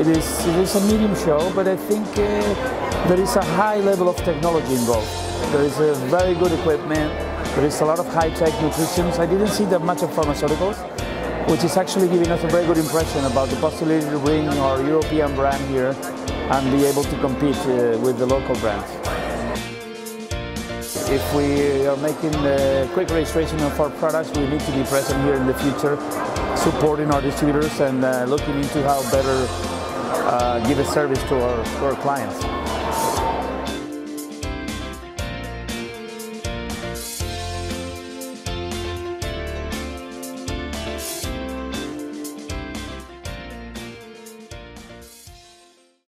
It is, it is a medium show, but I think uh, there is a high level of technology involved. There is a very good equipment. There is a lot of high-tech nutrition. I didn't see that much of pharmaceuticals, which is actually giving us a very good impression about the possibility to bring our European brand here and be able to compete uh, with the local brands. If we are making the quick registration of our products, we need to be present here in the future, supporting our distributors and uh, looking into how better uh, uh, give a service to our, to our clients.